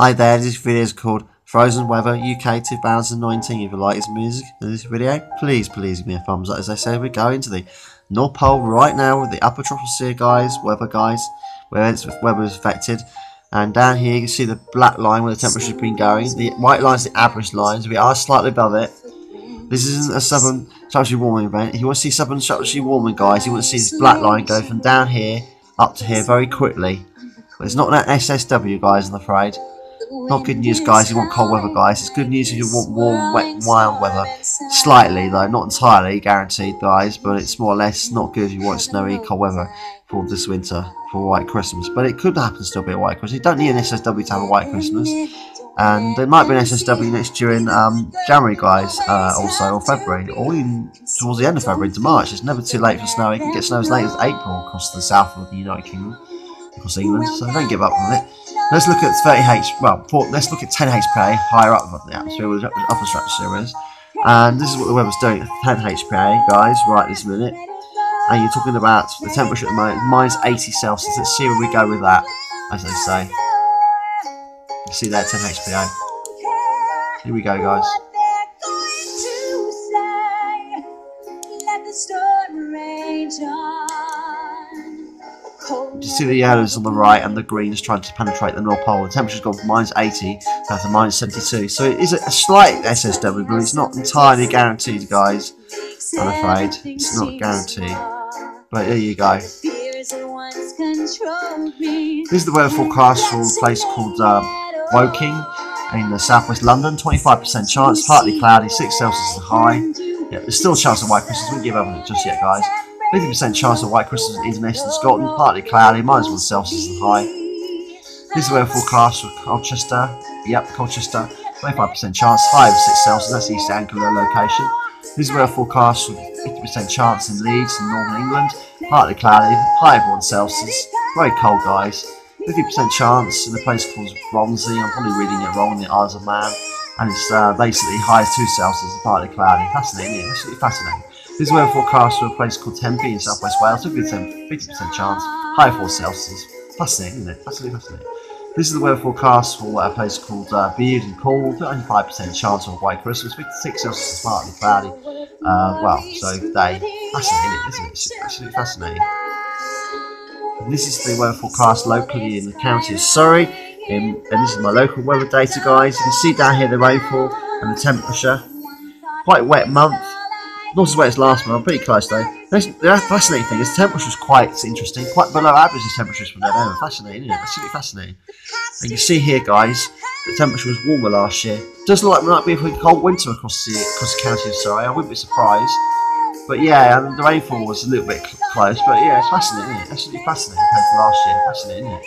Hi there, this video is called Frozen Weather UK 2019. If you like this music in this video, please, please give me a thumbs up. As I say, we go into the North Pole right now with the upper troposphere guys, weather guys, where it's weather is affected. And down here you can see the black line where the temperature's been going. The white line is the average lines. We are slightly above it. This isn't a sudden stratospheric warming event. If you want to see sudden stratospheric warming guys, you want to see this black line go from down here up to here very quickly. But it's not that SSW guys, I'm afraid. Not good news, guys. You want cold weather, guys. It's good news if you want warm, wet, wild weather. Slightly, though, not entirely guaranteed, guys. But it's more or less not good if you want snowy, cold weather for this winter for White Christmas. But it could happen still be a White Christmas. You don't need an SSW to have a White Christmas. And there might be an SSW next during um, January, guys, uh, also, or February, or even towards the end of February to March. It's never too late for snow. You can get snow as late as April across the south of the United Kingdom, across England. So don't give up on it. Let's look at 30H, well, let's look at 10 HPA, higher up the atmosphere, where the upper stratosphere is. And this is what the weather's doing at 10 HPA, guys, right this minute. And you're talking about the temperature at the moment, minus 80 Celsius. Let's see where we go with that, as they say. See that 10 HPA. Here we go, guys. storm rage on. You see the yellows on the right and the greens trying to penetrate the North Pole. The temperature's gone from minus 80 down to minus 72. So it is a slight SSW, but it's not entirely guaranteed, guys. I'm afraid. It's not guaranteed. But there you go. This is the weather forecast for a place called uh, Woking in the southwest London. 25% chance, partly cloudy, 6 Celsius is the high. Yeah, there's still a chance of white Christmas. We give up on it just yet, guys. 50% chance of white Christmas in Inverness and Scotland, partly cloudy, minus 1 Celsius and high. This is weather forecast for Colchester. Yep, Colchester. 25% chance, high of 6 Celsius, that's East Anglia location. This is weather forecast for 50% chance in Leeds in northern England, partly cloudy, high of 1 Celsius. Very cold, guys. 50% chance in a place called Romsey, I'm probably reading it wrong in the Isles of Man, and it's uh, basically high as 2 Celsius partly cloudy. Fascinating, absolutely fascinating. This is weather forecast for a place called Tempe in southwest Wales. 50% chance, high 4 Celsius. Fascinating, isn't it? Fascinating, fascinating. This is the weather forecast for a place called uh, Beard and Cornwall. 95% chance of white Christmas. 56 Celsius is partly cloudy. Uh, well, so they. Fascinating, isn't it? It's absolutely fascinating. And this is the weather forecast locally in the county of Surrey. In, and this is my local weather data, guys. You can see down here the rainfall and the temperature. Quite wet month. Not as wet as last month, pretty close though. The fascinating thing is the temperature is quite interesting, quite below average the temperatures from November. Fascinating, isn't it? Absolutely fascinating. And you see here, guys, the temperature was warmer last year. Does look like we might be a cold winter across the across the county of Surrey. I wouldn't be surprised. But yeah, and the rainfall was a little bit close. But yeah, it's fascinating, isn't it? Absolutely fascinating compared to last year. Fascinating, isn't it?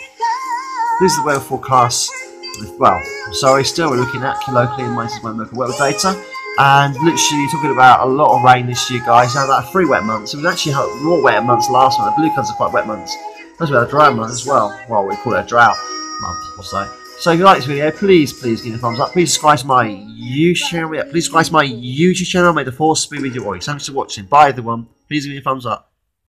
This is the weather forecast. Well, sorry, still we're looking at locally in my local weather data. And literally talking about a lot of rain this year, guys. Now that three wet months. It was actually more wet months last month. The blue colours are quite wet months. That's about a dry month as well. Well, we call it a drought month or so. So if you like this video, please, please give it a thumbs up. Please subscribe to my YouTube channel. Please subscribe to my YouTube channel. May the force be with you always. Thanks for watching. Bye everyone. Please give me a thumbs up.